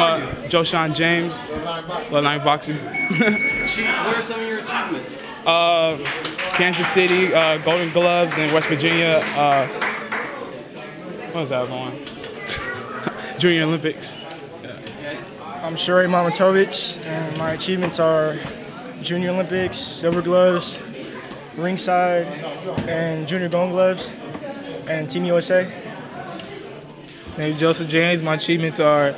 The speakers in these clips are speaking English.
uh, Joshawn James, Lil Nine Boxing. What are some of your achievements? uh, Kansas City, uh, Golden Gloves, and West Virginia. Uh, what was that one? Junior Olympics. I'm Sherry Mamatovich, and my achievements are Junior Olympics, Silver Gloves, Ringside, and Junior Golden Gloves, and Team USA. Named Joseph James. My achievements are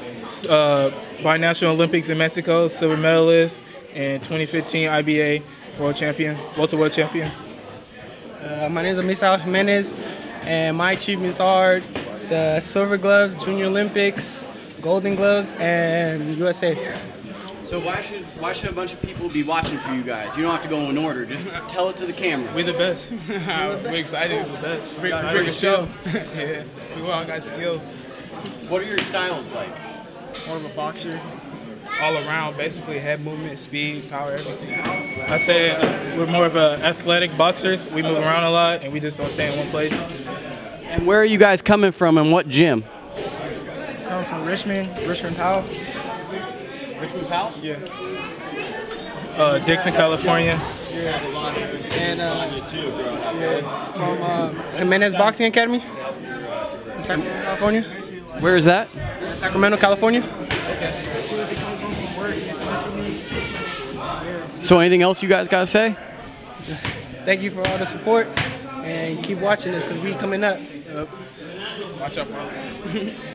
uh, binational Olympics in Mexico, silver medalist, and 2015 IBA world champion, welter world champion. Uh, my name is Amisal Jimenez, and my achievements are the Silver Gloves, Junior Olympics, Golden Gloves, and USA. So why should why should a bunch of people be watching for you guys? You don't have to go in order. Just tell it to the camera. We're the best. We're excited. We're the best. Big, big show. yeah, we all got skills What are your styles like? More of a boxer. all around. Basically, head movement, speed, power, everything. I say we're more of a athletic boxers. We move around a lot, and we just don't stay in one place. And where are you guys coming from and what gym? Coming from Richmond, Richmond PAL. Richmond PAL? Yeah. Uh, Dixon, California. Yeah. And uh, yeah, from uh, Jimenez Boxing Academy in California. Where is that? Sacramento, California. So anything else you guys got to say? Thank you for all the support, and keep watching us because we coming up. Watch out for all this.